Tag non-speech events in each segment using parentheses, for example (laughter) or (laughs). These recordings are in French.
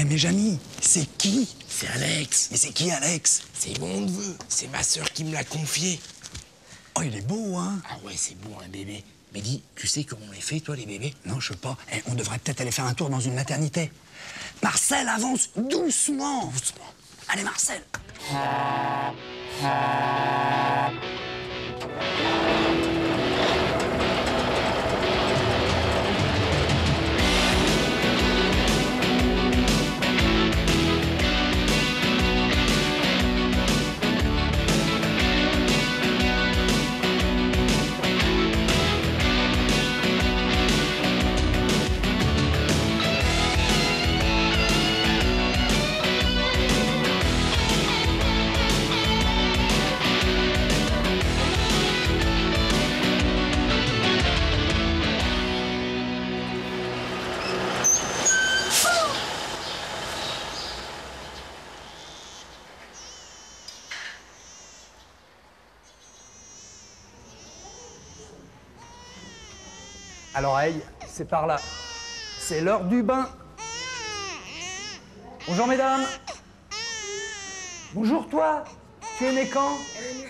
Eh mais Jamy, c'est qui? C'est Alex. Mais c'est qui Alex? C'est mon neveu. C'est ma sœur qui me l'a confié. Oh, il est beau, hein? Ah ouais, c'est beau un bébé. Mais dis, tu sais comment on les fait, toi, les bébés? Non, je sais pas. Eh, on devrait peut-être aller faire un tour dans une maternité. Marcel, avance doucement Doucement. Allez, Marcel À l'oreille, c'est par là. C'est l'heure du bain. Bonjour mesdames. Bonjour toi. Tu es né quand?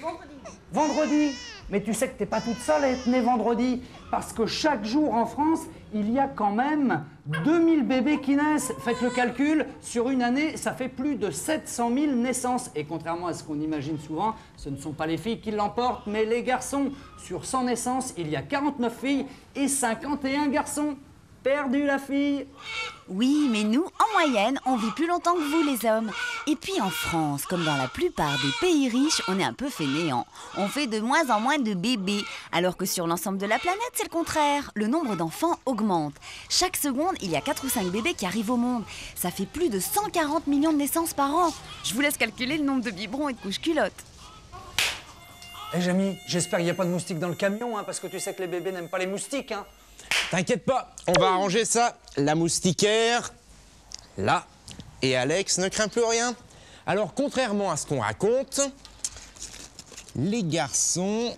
Vendredi. Vendredi Mais tu sais que t'es pas toute seule à être née vendredi. Parce que chaque jour en France, il y a quand même 2000 bébés qui naissent. Faites le calcul, sur une année, ça fait plus de 700 000 naissances. Et contrairement à ce qu'on imagine souvent, ce ne sont pas les filles qui l'emportent, mais les garçons. Sur 100 naissances, il y a 49 filles et 51 garçons. Perdu la fille Oui, mais nous, en moyenne, on vit plus longtemps que vous, les hommes. Et puis en France, comme dans la plupart des pays riches, on est un peu fainéant. On fait de moins en moins de bébés, alors que sur l'ensemble de la planète, c'est le contraire. Le nombre d'enfants augmente. Chaque seconde, il y a 4 ou 5 bébés qui arrivent au monde. Ça fait plus de 140 millions de naissances par an. Je vous laisse calculer le nombre de biberons et de couches culottes. Eh Jamy, j'espère qu'il n'y a pas de moustiques dans le camion, hein, parce que tu sais que les bébés n'aiment pas les moustiques. Hein. T'inquiète pas, on va arranger ça. La moustiquaire, là. Et Alex ne craint plus rien. Alors, contrairement à ce qu'on raconte, les garçons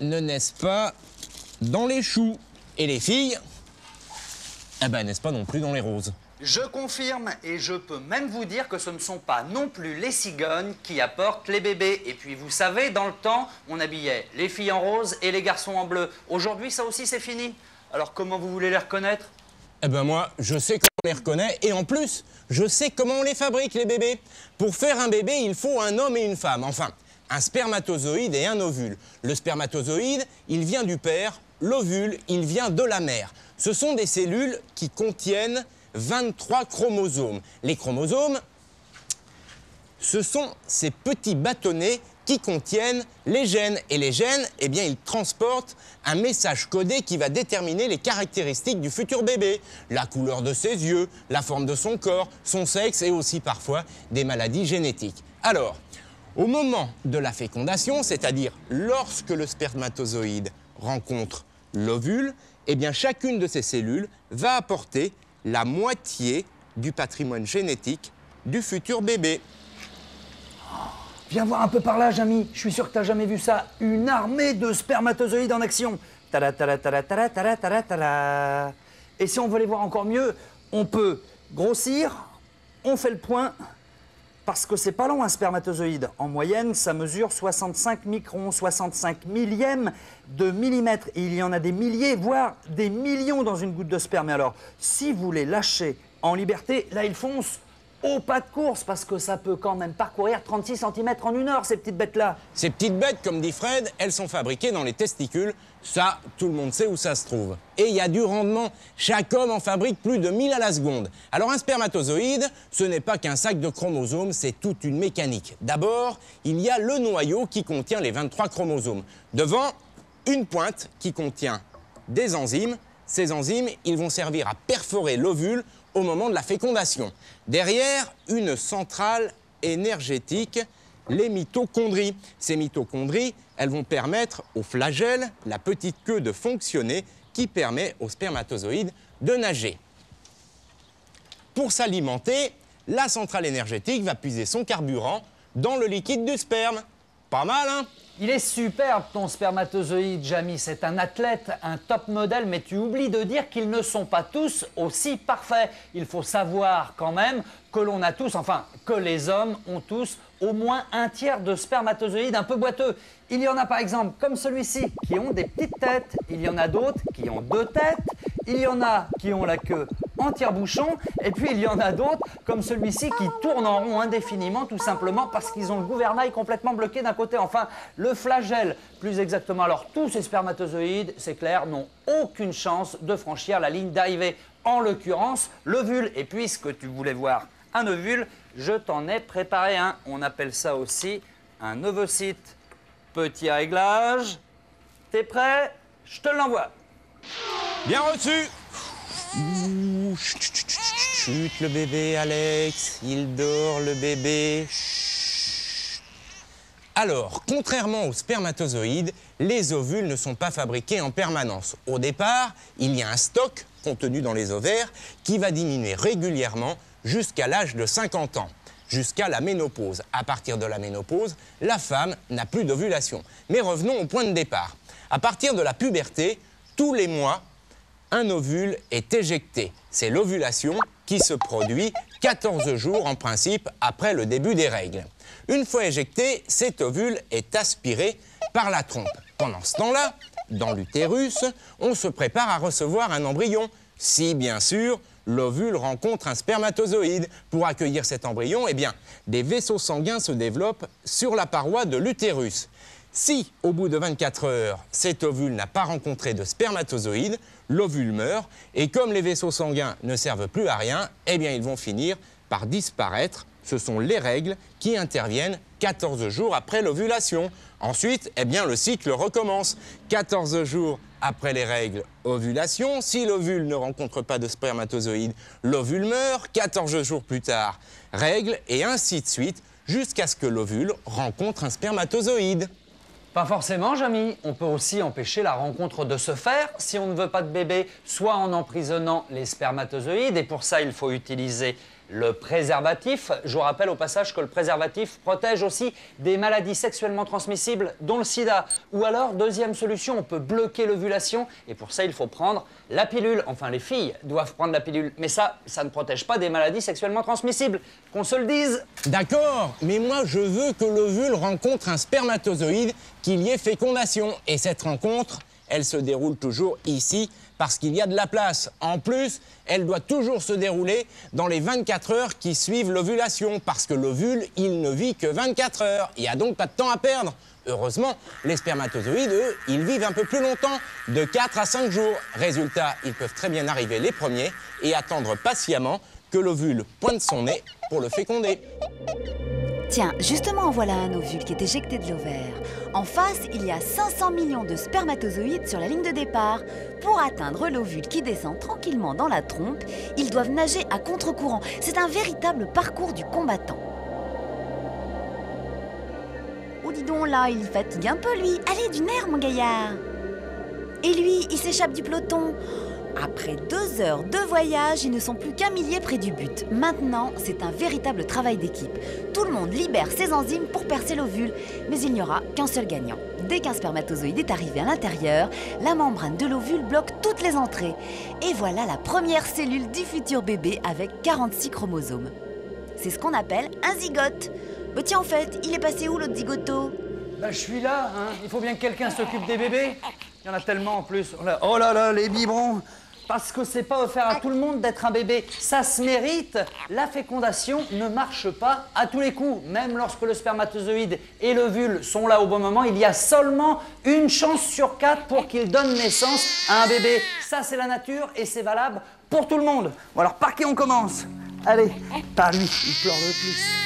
ne naissent pas dans les choux. Et les filles, eh ben, naissent pas non plus dans les roses. Je confirme et je peux même vous dire que ce ne sont pas non plus les cigognes qui apportent les bébés. Et puis vous savez, dans le temps, on habillait les filles en rose et les garçons en bleu. Aujourd'hui, ça aussi, c'est fini. Alors comment vous voulez les reconnaître? Eh ben moi, je sais comment on les reconnaît et en plus, je sais comment on les fabrique les bébés. Pour faire un bébé, il faut un homme et une femme. Enfin, un spermatozoïde et un ovule. Le spermatozoïde, il vient du père, l'ovule, il vient de la mère. Ce sont des cellules qui contiennent 23 chromosomes. Les chromosomes, ce sont ces petits bâtonnets qui contiennent les gènes. Et les gènes, eh bien, ils transportent un message codé qui va déterminer les caractéristiques du futur bébé. La couleur de ses yeux, la forme de son corps, son sexe et aussi parfois des maladies génétiques. Alors, au moment de la fécondation, c'est-à-dire lorsque le spermatozoïde rencontre l'ovule, eh chacune de ces cellules va apporter la moitié du patrimoine génétique du futur bébé. Viens voir un peu par là, Jamy. Je suis sûr que t'as jamais vu ça. Une armée de spermatozoïdes en action. Tada, tada, tada, tada, tada, tada, tada. Et si on veut les voir encore mieux, on peut grossir, on fait le point, parce que c'est pas long un spermatozoïde. En moyenne, ça mesure 65 microns, 65 millièmes de millimètre. Et il y en a des milliers, voire des millions dans une goutte de sperme. Alors, si vous les lâchez en liberté, là, ils foncent au pas de course, parce que ça peut quand même parcourir 36 cm en une heure, ces petites bêtes-là. Ces petites bêtes, comme dit Fred, elles sont fabriquées dans les testicules. Ça, tout le monde sait où ça se trouve. Et il y a du rendement. Chaque homme en fabrique plus de 1000 à la seconde. Alors un spermatozoïde, ce n'est pas qu'un sac de chromosomes, c'est toute une mécanique. D'abord, il y a le noyau qui contient les 23 chromosomes. Devant, une pointe qui contient des enzymes. Ces enzymes, ils vont servir à perforer l'ovule au moment de la fécondation. Derrière, une centrale énergétique, les mitochondries. Ces mitochondries, elles vont permettre au flagelle, la petite queue, de fonctionner qui permet au spermatozoïde de nager. Pour s'alimenter, la centrale énergétique va puiser son carburant dans le liquide du sperme. Hein Il est superbe ton spermatozoïde, Jamie. C'est un athlète, un top modèle, mais tu oublies de dire qu'ils ne sont pas tous aussi parfaits. Il faut savoir quand même que l'on a tous, enfin, que les hommes ont tous au moins un tiers de spermatozoïdes un peu boiteux. Il y en a par exemple, comme celui-ci, qui ont des petites têtes. Il y en a d'autres qui ont deux têtes. Il y en a qui ont la queue en tire-bouchon. Et puis il y en a d'autres, comme celui-ci, qui tournent en rond indéfiniment, tout simplement parce qu'ils ont le gouvernail complètement bloqué d'un côté. Enfin, le flagelle, plus exactement. Alors, tous ces spermatozoïdes, c'est clair, n'ont aucune chance de franchir la ligne d'arrivée. En l'occurrence, l'ovule. Et puisque tu voulais voir un ovule, je t'en ai préparé un. On appelle ça aussi un ovocyte. Petit réglage. T'es prêt? Je te l'envoie. Bien reçu chut, le bébé, Alex. Il dort, le bébé. Alors, contrairement aux spermatozoïdes, les ovules ne sont pas fabriqués en permanence. Au départ, il y a un stock contenu dans les ovaires qui va diminuer régulièrement jusqu'à l'âge de 50 ans, jusqu'à la ménopause. À partir de la ménopause, la femme n'a plus d'ovulation. Mais revenons au point de départ. À partir de la puberté, tous les mois, un ovule est éjecté. C'est l'ovulation qui se produit 14 jours en principe après le début des règles. Une fois éjecté, cet ovule est aspiré par la trompe. Pendant ce temps-là, dans l'utérus, on se prépare à recevoir un embryon, si bien sûr l'ovule rencontre un spermatozoïde. Pour accueillir cet embryon, eh bien, des vaisseaux sanguins se développent sur la paroi de l'utérus. Si, au bout de 24 heures, cet ovule n'a pas rencontré de spermatozoïde, l'ovule meurt et comme les vaisseaux sanguins ne servent plus à rien, eh bien, ils vont finir par disparaître. Ce sont les règles qui interviennent 14 jours après l'ovulation. Ensuite, eh bien, le cycle recommence. 14 jours après les règles, ovulation. Si l'ovule ne rencontre pas de spermatozoïde, l'ovule meurt. 14 jours plus tard, règles, et ainsi de suite, jusqu'à ce que l'ovule rencontre un spermatozoïde. Pas forcément, Jamie. On peut aussi empêcher la rencontre de se faire si on ne veut pas de bébé, soit en emprisonnant les spermatozoïdes, et pour ça, il faut utiliser le préservatif. Je vous rappelle au passage que le préservatif protège aussi des maladies sexuellement transmissibles, dont le sida. Ou alors, deuxième solution, on peut bloquer l'ovulation, et pour ça, il faut prendre la pilule. Enfin, les filles doivent prendre la pilule, mais ça, ça ne protège pas des maladies sexuellement transmissibles. Qu'on se le dise. D'accord, mais moi je veux que l'ovule rencontre un spermatozoïde, qu'il y ait fécondation. Et cette rencontre, elle se déroule toujours ici parce qu'il y a de la place. En plus, elle doit toujours se dérouler dans les 24 heures qui suivent l'ovulation parce que l'ovule, il ne vit que 24 heures. Il n'y a donc pas de temps à perdre. Heureusement, les spermatozoïdes, eux, ils vivent un peu plus longtemps, de 4 à 5 jours. Résultat, ils peuvent très bien arriver les premiers et attendre patiemment que l'ovule pointe son nez pour le féconder. Tiens, justement, en voilà un ovule qui est éjecté de l'ovaire. En face, il y a 500 millions de spermatozoïdes sur la ligne de départ. Pour atteindre l'ovule qui descend tranquillement dans la trompe, ils doivent nager à contre-courant. C'est un véritable parcours du combattant. Oh, dis donc, là, il fatigue un peu, lui. Allez, du nerf, mon gaillard. Et lui, il s'échappe du peloton. Après deux heures de voyage, ils ne sont plus qu'un millier près du but. Maintenant, c'est un véritable travail d'équipe. Tout le monde libère ses enzymes pour percer l'ovule, mais il n'y aura qu'un seul gagnant. Dès qu'un spermatozoïde est arrivé à l'intérieur, la membrane de l'ovule bloque toutes les entrées. Et voilà la première cellule du futur bébé avec 46 chromosomes. C'est ce qu'on appelle un zygote. Bah tiens, en fait, il est passé où l'autre zygoto Bah, je suis là, hein. Il faut bien que quelqu'un s'occupe des bébés. Il y en a tellement en plus. Oh là là, les biberons parce que c'est pas offert à tout le monde d'être un bébé. Ça se mérite. La fécondation ne marche pas à tous les coups. Même lorsque le spermatozoïde et l'ovule sont là au bon moment, il y a seulement une chance sur quatre pour qu'il donne naissance à un bébé. Ça, c'est la nature et c'est valable pour tout le monde. Bon, alors, par qui on commence? Allez, par lui, il pleure le plus.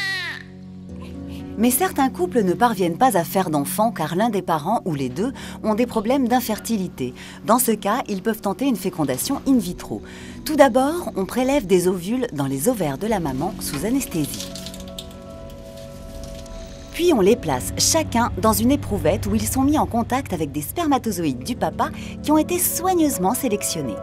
Mais certains couples ne parviennent pas à faire d'enfants car l'un des parents ou les deux ont des problèmes d'infertilité. Dans ce cas, ils peuvent tenter une fécondation in vitro. Tout d'abord, on prélève des ovules dans les ovaires de la maman sous anesthésie. Puis on les place chacun dans une éprouvette où ils sont mis en contact avec des spermatozoïdes du papa qui ont été soigneusement sélectionnés.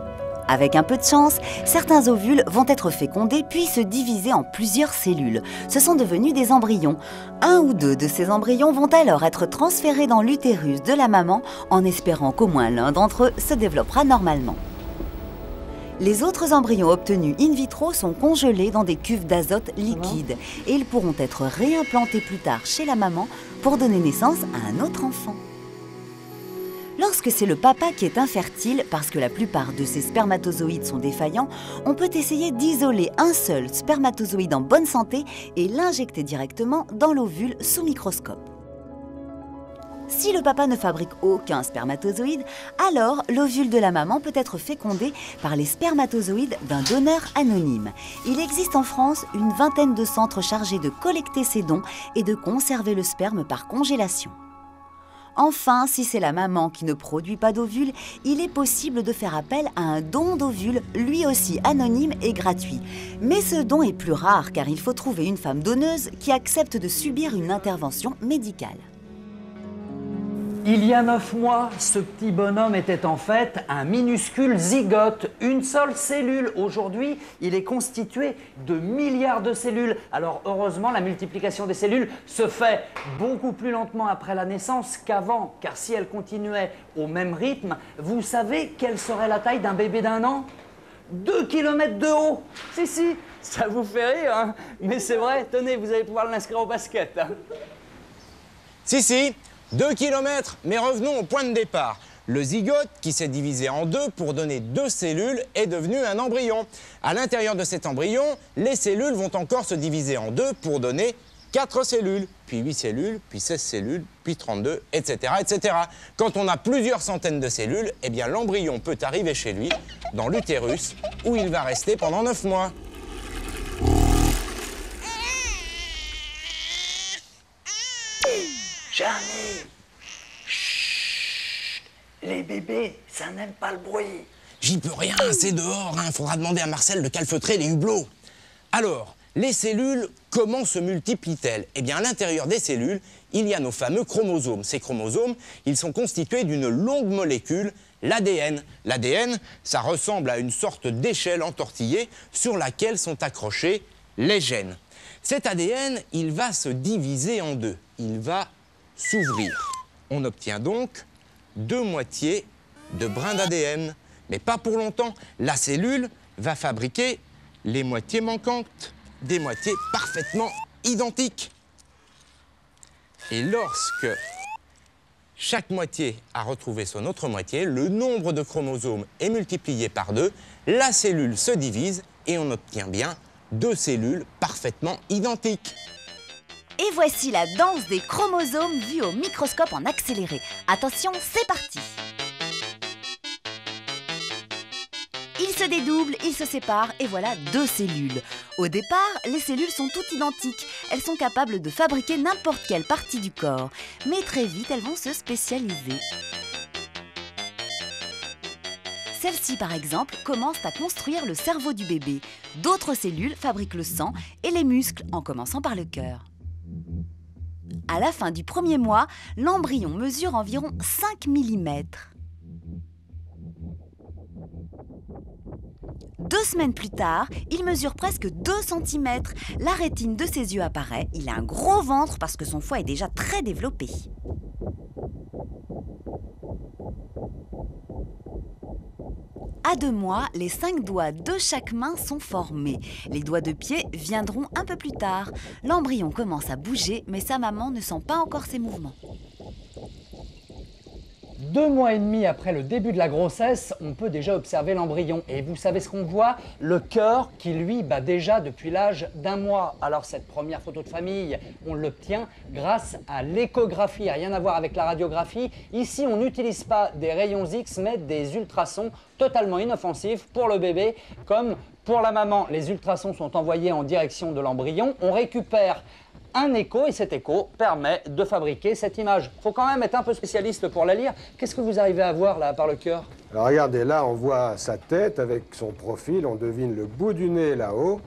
Avec un peu de chance, certains ovules vont être fécondés puis se diviser en plusieurs cellules. Ce sont devenus des embryons. Un ou deux de ces embryons vont alors être transférés dans l'utérus de la maman en espérant qu'au moins l'un d'entre eux se développera normalement. Les autres embryons obtenus in vitro sont congelés dans des cuves d'azote liquide et ils pourront être réimplantés plus tard chez la maman pour donner naissance à un autre enfant. Lorsque c'est le papa qui est infertile, parce que la plupart de ses spermatozoïdes sont défaillants, on peut essayer d'isoler un seul spermatozoïde en bonne santé et l'injecter directement dans l'ovule sous microscope. Si le papa ne fabrique aucun spermatozoïde, alors l'ovule de la maman peut être fécondé par les spermatozoïdes d'un donneur anonyme. Il existe en France une vingtaine de centres chargés de collecter ces dons et de conserver le sperme par congélation. Enfin, si c'est la maman qui ne produit pas d'ovule, il est possible de faire appel à un don d'ovule, lui aussi anonyme et gratuit. Mais ce don est plus rare car il faut trouver une femme donneuse qui accepte de subir une intervention médicale. Il y a neuf mois, ce petit bonhomme était en fait un minuscule zygote, une seule cellule. Aujourd'hui, il est constitué de milliards de cellules. Alors heureusement, la multiplication des cellules se fait beaucoup plus lentement après la naissance qu'avant, car si elle continuait au même rythme, vous savez quelle serait la taille d'un bébé d'un an? 2 km de haut Si, si, ça vous fait rire, hein mais c'est vrai, tenez, vous allez pouvoir l'inscrire au basket. hein. Si, si, 2 km, mais revenons au point de départ. Le zygote, qui s'est divisé en deux pour donner deux cellules, est devenu un embryon. À l'intérieur de cet embryon, les cellules vont encore se diviser en deux pour donner 4 cellules, puis 8 cellules, puis 16 cellules, puis 32, etc., etc. Quand on a plusieurs centaines de cellules, eh l'embryon peut arriver chez lui, dans l'utérus, où il va rester pendant 9 mois. Les bébés, ça n'aime pas le bruit. J'y peux rien, c'est dehors, hein. Faudra demander à Marcel de calfeutrer les hublots. Alors, les cellules, comment se multiplient-elles? Eh bien, à l'intérieur des cellules, il y a nos fameux chromosomes. Ces chromosomes, ils sont constitués d'une longue molécule, l'ADN. L'ADN, ça ressemble à une sorte d'échelle entortillée sur laquelle sont accrochés les gènes. Cet ADN, il va se diviser en deux. Il va s'ouvrir. On obtient donc deux moitiés de brins d'ADN. Mais pas pour longtemps. La cellule va fabriquer les moitiés manquantes, des moitiés parfaitement identiques. Et lorsque chaque moitié a retrouvé son autre moitié, le nombre de chromosomes est multiplié par deux, la cellule se divise et on obtient bien deux cellules parfaitement identiques. Et voici la danse des chromosomes vue au microscope en accéléré. Attention, c'est parti Ils se dédoublent, ils se séparent et voilà deux cellules. Au départ, les cellules sont toutes identiques. Elles sont capables de fabriquer n'importe quelle partie du corps. Mais très vite, elles vont se spécialiser. Celles-ci, par exemple, commencent à construire le cerveau du bébé. D'autres cellules fabriquent le sang et les muscles, en commençant par le cœur. À la fin du premier mois, l'embryon mesure environ 5 mm. Deux semaines plus tard, il mesure presque 2 cm. La rétine de ses yeux apparaît. Il a un gros ventre parce que son foie est déjà très développé. À deux mois, les cinq doigts de chaque main sont formés. Les doigts de pied viendront un peu plus tard. L'embryon commence à bouger, mais sa maman ne sent pas encore ses mouvements. Deux mois et demi après le début de la grossesse, on peut déjà observer l'embryon. Et vous savez ce qu'on voit? Le cœur qui, lui, bat déjà depuis l'âge d'un mois. Alors cette première photo de famille, on l'obtient grâce à l'échographie. Rien à voir avec la radiographie. Ici, on n'utilise pas des rayons X, mais des ultrasons totalement inoffensifs pour le bébé, comme pour la maman. Les ultrasons sont envoyés en direction de l'embryon. On récupère un écho et cet écho permet de fabriquer cette image. Il faut quand même être un peu spécialiste pour la lire. Qu'est-ce que vous arrivez à voir là par le cœur? Alors regardez, là on voit sa tête avec son profil, on devine le bout du nez là-haut.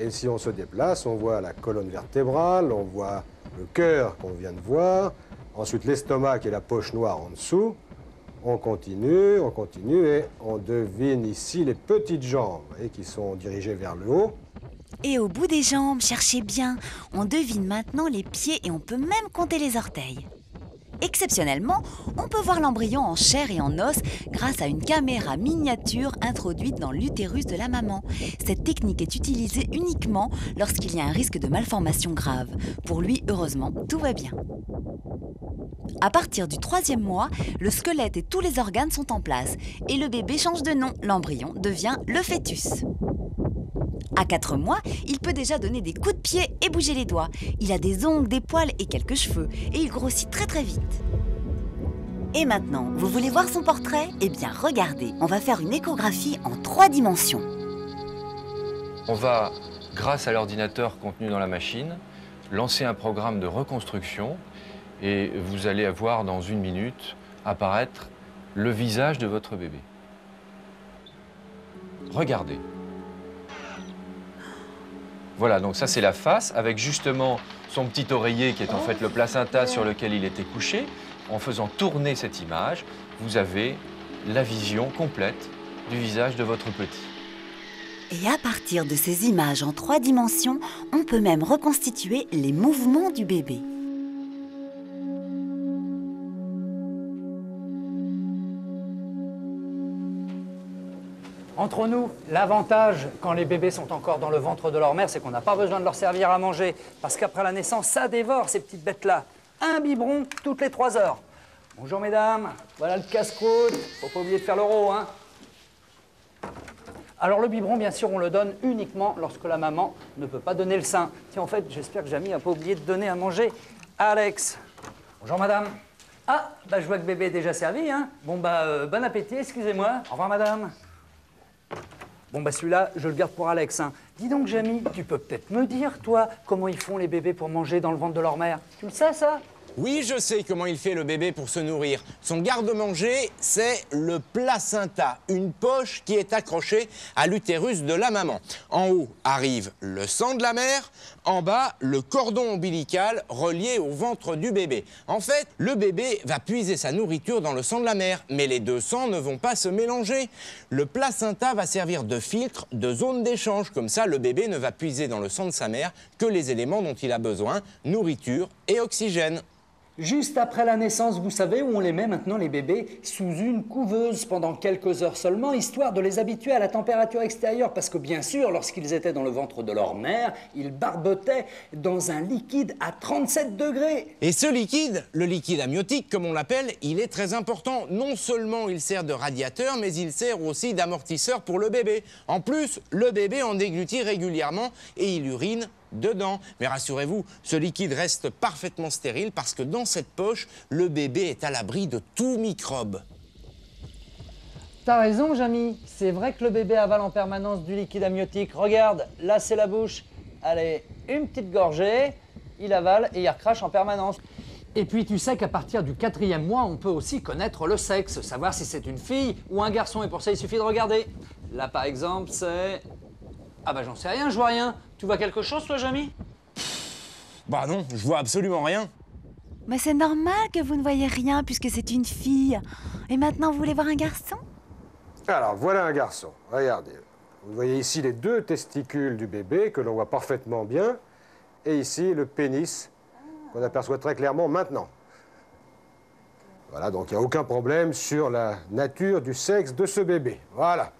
Et si on se déplace, on voit la colonne vertébrale, on voit le cœur qu'on vient de voir, ensuite l'estomac et la poche noire en dessous. On continue, on continue et on devine ici les petites jambes qui sont dirigées vers le haut. Et au bout des jambes, cherchez bien, on devine maintenant les pieds et on peut même compter les orteils. Exceptionnellement, on peut voir l'embryon en chair et en os grâce à une caméra miniature introduite dans l'utérus de la maman. Cette technique est utilisée uniquement lorsqu'il y a un risque de malformation grave. Pour lui, heureusement, tout va bien. À partir du troisième mois, le squelette et tous les organes sont en place et le bébé change de nom. L'embryon devient le fœtus. À 4 mois, il peut déjà donner des coups de pied et bouger les doigts. Il a des ongles, des poils et quelques cheveux. Et il grossit très très vite. Et maintenant, vous voulez voir son portrait? Eh bien, regardez, on va faire une échographie en trois dimensions. On va, grâce à l'ordinateur contenu dans la machine, lancer un programme de reconstruction et vous allez avoir dans une minute apparaître le visage de votre bébé. Regardez. Voilà, donc ça c'est la face avec justement son petit oreiller qui est en fait le placenta sur lequel il était couché. En faisant tourner cette image, vous avez la vision complète du visage de votre petit. Et à partir de ces images en trois dimensions, on peut même reconstituer les mouvements du bébé. Entre nous, l'avantage quand les bébés sont encore dans le ventre de leur mère, c'est qu'on n'a pas besoin de leur servir à manger. Parce qu'après la naissance, ça dévore ces petites bêtes-là. Un biberon toutes les trois heures. Bonjour mesdames, voilà le casse-croûte. Faut pas oublier de faire l'euro, hein. Alors le biberon, bien sûr, on le donne uniquement lorsque la maman ne peut pas donner le sein. Tiens, en fait, j'espère que Jamie n'a pas oublié de donner à manger à Alex. Bonjour madame. Ah, bah je vois que bébé est déjà servi, hein. Bon bah, euh, bon appétit, excusez-moi. Au revoir madame. Bon, bah celui-là, je le garde pour Alex. hein. Dis donc, Jamie, tu peux peut-être me dire, toi, comment ils font les bébés pour manger dans le ventre de leur mère? Tu le sais, ça? Oui, je sais comment il fait le bébé pour se nourrir. Son garde-manger, c'est le placenta, une poche qui est accrochée à l'utérus de la maman. En haut arrive le sang de la mère, en bas le cordon ombilical relié au ventre du bébé. En fait, le bébé va puiser sa nourriture dans le sang de la mère, mais les deux sangs ne vont pas se mélanger. Le placenta va servir de filtre, de zone d'échange. Comme ça, le bébé ne va puiser dans le sang de sa mère que les éléments dont il a besoin, nourriture et oxygène. Juste après la naissance, vous savez où on les met maintenant, les bébés? Sous une couveuse pendant quelques heures seulement, histoire de les habituer à la température extérieure. Parce que bien sûr, lorsqu'ils étaient dans le ventre de leur mère, ils barbotaient dans un liquide à 37 degrés. Et ce liquide, le liquide amniotique comme on l'appelle, il est très important. Non seulement il sert de radiateur, mais il sert aussi d'amortisseur pour le bébé. En plus, le bébé en déglutit régulièrement et il urine dedans. Mais rassurez-vous, ce liquide reste parfaitement stérile parce que dans cette poche, le bébé est à l'abri de tout microbe. T'as raison, Jamie. C'est vrai que le bébé avale en permanence du liquide amniotique. Regarde, là c'est la bouche. Allez, une petite gorgée, il avale et il recrache en permanence. Et puis tu sais qu'à partir du quatrième mois, on peut aussi connaître le sexe, savoir si c'est une fille ou un garçon. Et pour ça, il suffit de regarder. Là, par exemple, c'est. Ah bah j'en sais rien, je vois rien. Tu vois quelque chose, toi, Jamie? Bah non, je vois absolument rien. Mais c'est normal que vous ne voyez rien puisque c'est une fille. Et maintenant, vous voulez voir un garçon? Alors, voilà un garçon. Regardez. Vous voyez ici les deux testicules du bébé que l'on voit parfaitement bien. Et ici, le pénis qu'on aperçoit très clairement maintenant. Voilà, donc il n'y a aucun problème sur la nature du sexe de ce bébé. Voilà.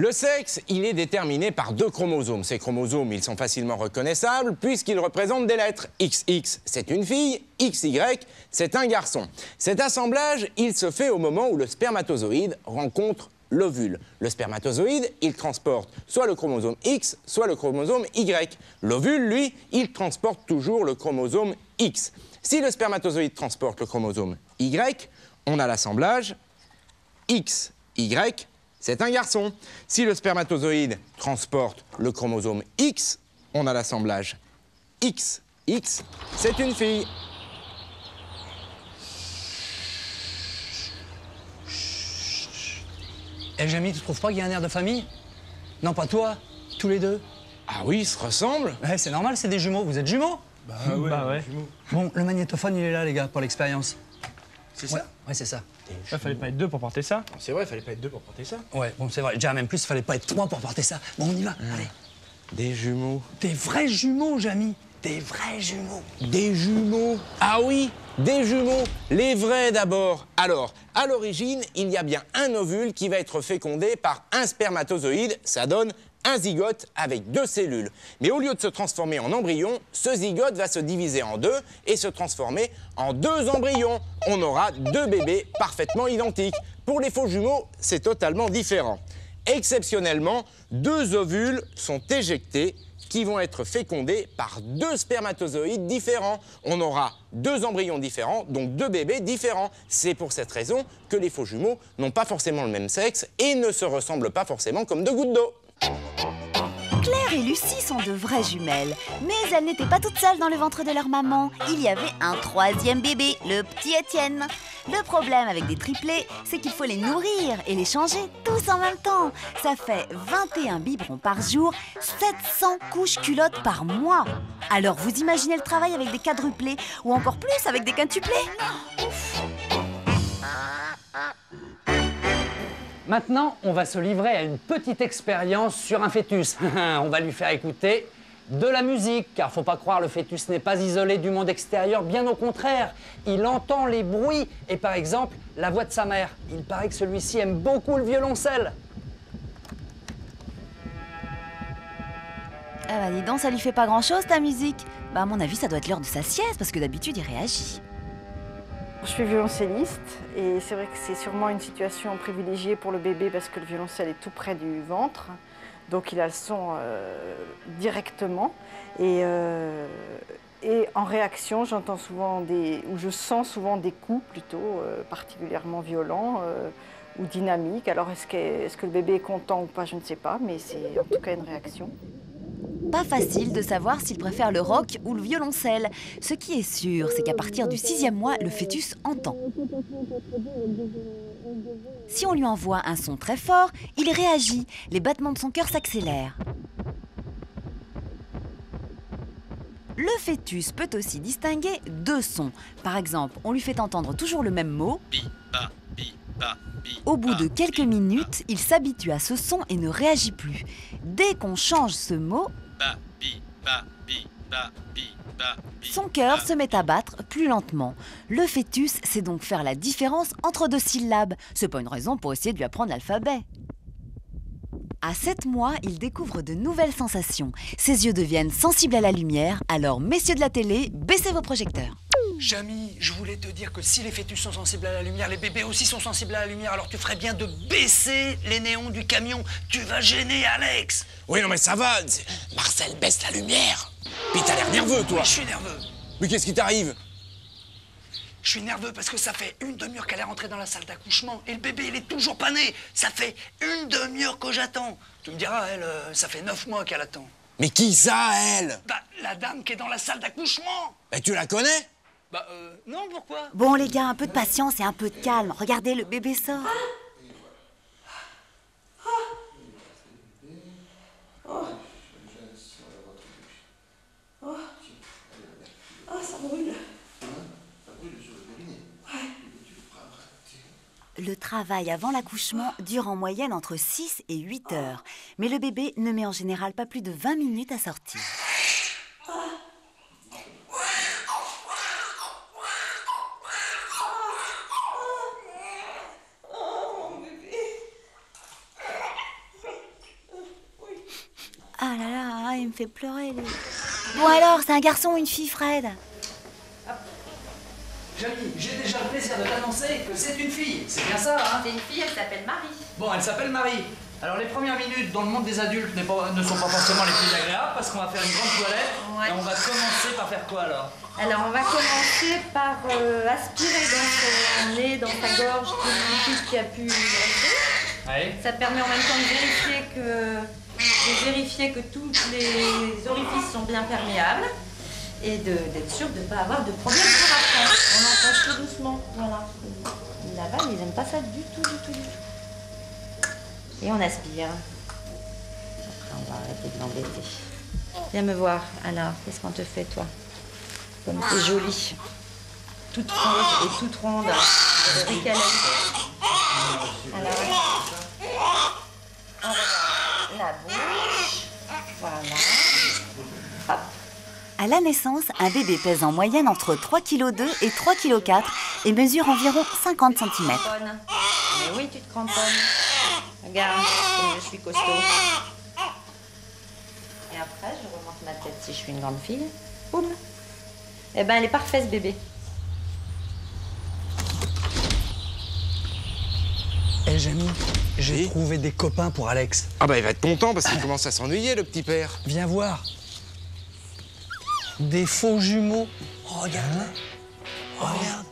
Le sexe, il est déterminé par deux chromosomes. Ces chromosomes, ils sont facilement reconnaissables puisqu'ils représentent des lettres. XX, c'est une fille, XY, c'est un garçon. Cet assemblage, il se fait au moment où le spermatozoïde rencontre l'ovule. Le spermatozoïde, il transporte soit le chromosome X, soit le chromosome Y. L'ovule, lui, il transporte toujours le chromosome X. Si le spermatozoïde transporte le chromosome Y, on a l'assemblage XY, c'est un garçon. Si le spermatozoïde transporte le chromosome X, on a l'assemblage XX, c'est une fille. Eh, Jamie, tu trouves pas qu'il y a un air de famille? Non, pas toi, tous les deux. Ah oui, ils se ressemblent Ouais, c'est normal, c'est des jumeaux. Vous êtes jumeaux? Bah ouais. Bon, le magnétophone, il est là, les gars, pour l'expérience. C'est ça Ouais, c'est ça. Il fallait pas être deux pour porter ça. C'est vrai, il fallait pas être deux pour porter ça. Ouais, bon, c'est vrai. Déjà, même plus, il fallait pas être trois pour porter ça. Bon, on y va. Allez. Des jumeaux. Des vrais jumeaux, Jamy. Des vrais jumeaux. Des jumeaux Ah oui, des jumeaux. Les vrais d'abord. Alors, à l'origine, il y a bien un ovule qui va être fécondé par un spermatozoïde. Ça donne un zygote avec deux cellules. Mais au lieu de se transformer en embryon, ce zygote va se diviser en deux et se transformer en deux embryons. On aura deux bébés parfaitement identiques. Pour les faux jumeaux, c'est totalement différent. Exceptionnellement, deux ovules sont éjectés qui vont être fécondés par deux spermatozoïdes différents. On aura deux embryons différents, donc deux bébés différents. C'est pour cette raison que les faux jumeaux n'ont pas forcément le même sexe et ne se ressemblent pas forcément comme deux gouttes d'eau. Claire et Lucie sont de vraies jumelles, mais elles n'étaient pas toutes seules dans le ventre de leur maman. Il y avait un troisième bébé, le petit Étienne. Le problème avec des triplés, c'est qu'il faut les nourrir et les changer tous en même temps. Ça fait 21 biberons par jour, 700 couches culottes par mois. Alors vous imaginez le travail avec des quadruplés ou encore plus avec des quintuplés? Maintenant, on va se livrer à une petite expérience sur un fœtus. (laughs) on va lui faire écouter de la musique, car faut pas croire, le fœtus n'est pas isolé du monde extérieur, bien au contraire. Il entend les bruits et par exemple la voix de sa mère. Il paraît que celui-ci aime beaucoup le violoncelle. Ah bah dis donc, ça lui fait pas grand-chose ta musique. Bah à mon avis, ça doit être l'heure de sa sieste parce que d'habitude il réagit. Je suis violoncelliste et c'est vrai que c'est sûrement une situation privilégiée pour le bébé parce que le violoncelle est tout près du ventre. Donc il a le son euh, directement. Et, euh, et en réaction, j'entends souvent des. ou je sens souvent des coups plutôt euh, particulièrement violents ou dynamiques. Alors est-ce que, est-ce que le bébé est content ou pas, je ne sais pas, mais c'est en tout cas une réaction. Pas facile de savoir s'il préfère le rock ou le violoncelle. Ce qui est sûr, c'est qu'à partir du sixième mois, le fœtus entend. Si on lui envoie un son très fort, il réagit. Les battements de son cœur s'accélèrent. Le fœtus peut aussi distinguer deux sons. Par exemple, on lui fait entendre toujours le même mot. Au bout de quelques minutes, il s'habitue à ce son et ne réagit plus. Dès qu'on change ce mot, son cœur se met à battre plus lentement. Le fœtus sait donc faire la différence entre deux syllabes. C'est pas une raison pour essayer de lui apprendre l'alphabet. À 7 mois, il découvre de nouvelles sensations. Ses yeux deviennent sensibles à la lumière, alors messieurs de la télé, baissez vos projecteurs. Jamy, je voulais te dire que si les fœtus sont sensibles à la lumière, les bébés aussi sont sensibles à la lumière, alors tu ferais bien de baisser les néons du camion. Tu vas gêner Alex. Oui, non mais ça va. Marcel, baisse la lumière. Puis t'as l'air nerveux, toi. Je suis nerveux. Mais qu'est-ce qui t'arrive? Je suis nerveux parce que ça fait une demi-heure qu'elle est rentrée dans la salle d'accouchement et le bébé, il est toujours pas né. Ça fait une demi-heure que j'attends. Tu me diras, elle, euh, ça fait neuf mois qu'elle attend. Mais qui ça, elle? Bah, la dame qui est dans la salle d'accouchement. Bah, tu la connais? Bah, euh, non, pourquoi? Bon les gars, un peu de patience et un peu de calme. Regardez, le bébé sort. Le travail avant l'accouchement dure en moyenne entre 6 et 8 heures. Mais le bébé ne met en général pas plus de 20 minutes à sortir. Ah là là, il me fait pleurer. lui. Bon alors, c'est un garçon ou une fille, Fred Jamy, j'ai déjà le plaisir de t'annoncer que c'est une fille. C'est bien ça, hein? C'est une fille, elle s'appelle Marie. Bon, elle s'appelle Marie. Alors les premières minutes dans le monde des adultes pas- ne sont pas forcément les plus agréables parce qu'on va faire une grande toilette. Ouais. Et on va commencer par faire quoi alors? Alors on va commencer par euh, aspirer dans son nez, dans sa gorge, tout le liquide qui a pu rester. Ça permet en même temps de vérifier que, de vérifier que tous les orifices sont bien perméables et d'être sûr de ne pas avoir de problème pour après. On tout doucement, voilà. Là-bas, ils n'aiment pas ça du tout, du tout, du tout. Et on aspire. Après, on va arrêter de l'embêter. Viens me voir, alors, qu'est-ce qu'on te fait, toi? Comme t'es jolie. Toute rose et toute ronde. Alors, on regarde la bouche. Voilà. Hop. À la naissance, un bébé pèse en moyenne entre 3,2 kg et 3,4 kg et mesure environ 50 cm. Mais oui, tu te cramponnes. Regarde, comme je suis costaud. Et après, je remonte ma tête si je suis une grande fille. Boum. Eh ben, elle est parfaite, ce bébé. Eh, Jamie, j'ai Oui trouvé des copains pour Alex. Ah bah il va être content parce qu'il commence à s'ennuyer, le petit père. Viens voir. Des faux jumeaux. Regarde. Regarde.